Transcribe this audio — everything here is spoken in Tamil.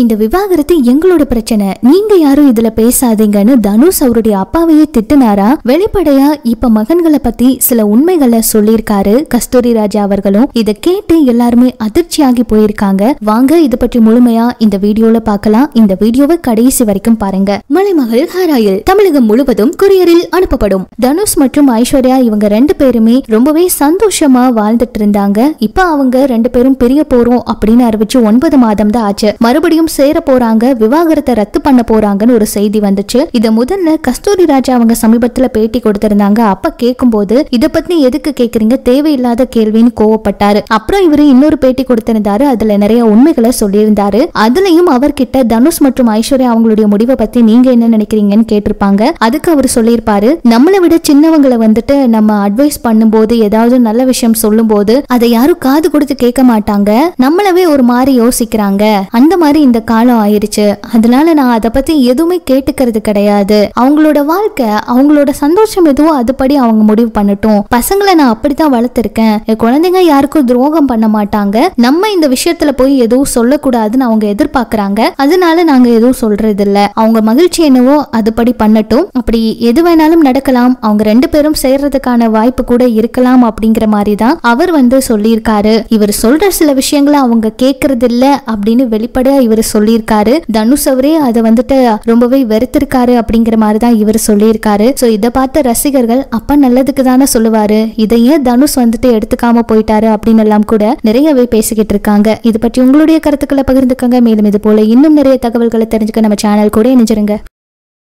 இந்த விவாகரத்து எங்களோட பிரச்சனை. நீங்க யாரும் இதுல பேசாதீங்கன்னு தனுஷ் அவருடைய அப்பாவையே திட்டுனாரா? வெளிப்படையா இப்ப மகன்களை பத்தி சில உண்மைகளை சொல்லியிருக்காரு கஸ்தூரி ராஜா அவர்களும். இதை கேட்டு எல்லாருமே அதிர்ச்சியாகி போயிருக்காங்க. வாங்க இதை பற்றி முழுமையா இந்த வீடியோல பார்க்கலாம். இந்த வீடியோவை கடைசி வரைக்கும் பாருங்க. மலைமகள் ஹராயில் தமிழகம் முழுவதும் கொரியரில் அனுப்பப்படும். தனுஷ் மற்றும் ஐஸ்வர்யா இவங்க ரெண்டு பேருமே ரொம்பவே சந்தோஷமா வாழ்ந்துட்டு இருந்தாங்க. இப்ப அவங்க ரெண்டு பேரும் பிரிய போறோம் அப்படின்னு அறிவிச்சு ஒன்பது மாதம் தான் ஆச்சு. மறுபடியும் சேர போறாங்க விவாகரத்தை ரத்து பண்ண போறாங்கன்னு ஒரு செய்தி வந்துச்சு. இத முதல்ல கஸ்தூரி ராஜா அவங்க சமீபத்துல பேட்டி கொடுத்திருந்தாங்க. அப்ப கேட்கும்போது இத பத்தி எதுக்கு கேக்குறீங்க? தேவையில்லாத கேள்வின்னு கோவப்பட்டாரு. அப்புறம் இவரு இன்னொரு பேட்டி கொடுத்திருந்தாரு. அதுல நிறைய உண்மைகளை சொல்லியிருந்தாரு. அதுலயும் அவர்கிட்ட தனுஷ் மற்றும் ஐஸ்வர்யா அவங்களுடைய முடிவை பத்தி நீங்க என்ன நினைக்கிறீங்கன்னு கேட்டிருப்பாங்க. அதுக்கு அவர் சொல்லியிருப்பாரு. நம்மளை விட சின்னவங்களை வந்துட்டு நம்ம அட்வைஸ் பண்ணும்போது ஏதாவது நல்ல விஷயம் சொல்லும்போது அதை யாரும் காது கொடுத்து கேட்க மாட்டாங்க. நம்மளவே ஒரு மாதிரி யோசிக்கிறாங்க. அந்த மாதிரி இந்த காலம் ஆயிருச்சு. அதனால நான் அதை பத்தி எதுவுமே கேட்டுக்கிறது கிடையாது. அவங்களோட வாழ்க்கை அவங்களோட சந்தோஷம் எதுவோ அதுபடி அவங்க முடிவு பண்ணட்டும். பசங்களை நான் அப்படித்தான் வளர்த்துருக்கேன். என் குழந்தைங்க யாருக்கும் துரோகம் பண்ண மாட்டாங்க. நம்ம இந்த விஷயத்துல போய் எதுவும் சொல்லக்கூடாதுன்னு அவங்க எதிர்பார்க்கறாங்க. அதனால நாங்க எதுவும் சொல்றது இல்ல அவங்க மகிழ்ச்சி என்னவோ அதுபடி பண்ணட்டும். அப்படி எது வேணாலும் நடக்கலாம். அவங்க ரெண்டு பேரும் சேர்றதுக்கான வாய்ப்பு கூட இருக்கலாம் அப்படிங்கிற மாதிரி தான் அவர் வந்து சொல்லியிருக்காரு. இவர் சொல்ற சில விஷயங்களை அவங்க கேட்கறது இல்ல அப்படின்னு வெளிப்படையா இவர் சொல்லியிருக்காரு. தனுஷ் அவரே அதை வந்துட்டு ரொம்பவே வெறுத்திருக்காரு அப்படிங்கிற மாதிரி தான் இவர் சொல்லியிருக்காரு. ஸோ இதை பார்த்த ரசிகர்கள் அப்பா நல்லதுக்கு தானே சொல்லுவாரு. இதை ஏன் தனுஷ் வந்துட்டு எடுத்துக்காம போயிட்டாரு அப்படின்னு எல்லாம் கூட நிறையவே பேசிக்கிட்டு இருக்காங்க. இது பற்றி உங்களுடைய கருத்துக்களை பகிர்ந்துக்கங்க. மேலும் இது போல இன்னும் நிறைய தகவல்களை தெரிஞ்சுக்க நம்ம சேனல் கூட இணைஞ்சிருங்க.